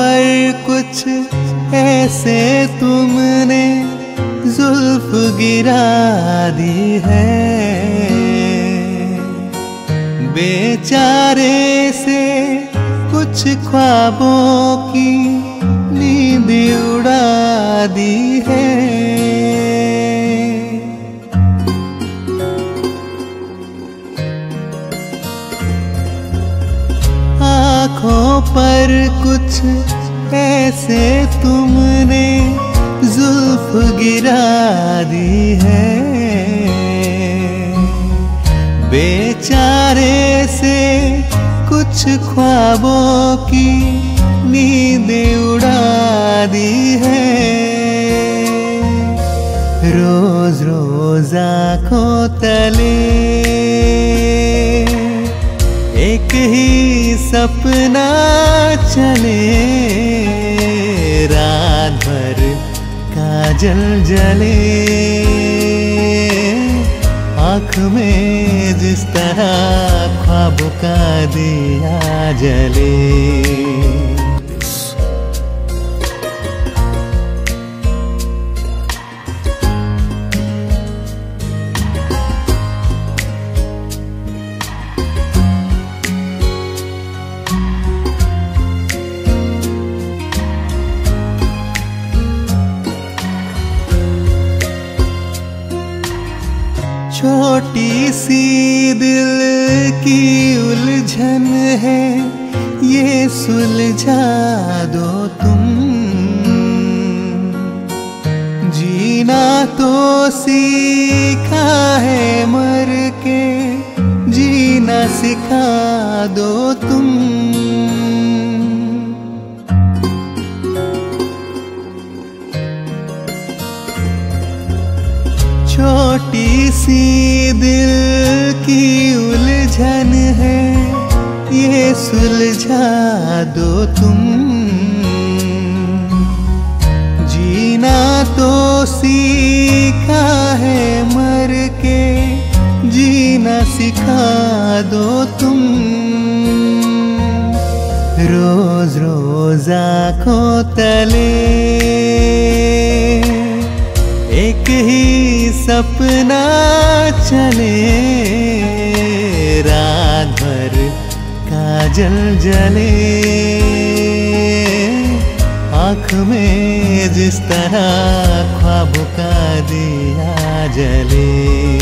पर कुछ ऐसे तुमने जुल्फ गिरा दी है। बेचारे से कुछ ख्वाबों की नींद उड़ा दी है। पर कुछ ऐसे तुमने जुल्फ गिरा दी है। बेचारे से कुछ ख्वाबों की नींद उड़ा दी है। रोज रोज आँखों तले ही सपना चले, रात भर का जल जले। आँख में जिस तरह ख्वाब का दिया जले। छोटी सी दिल की उलझन है, ये सुलझा दो तुम। जीना तो सीखा है मर के, जीना सिखा दो तुम। छोटी सी दिल की उलझन है, ये सुलझा दो तुम। जीना तो सीखा है मर के, जीना सिखा दो तुम। रोज रोज आँखों तले, एक ही सपना चले रात भर काजल जले। आँख में जिस तरह ख्वाब का दिया जले।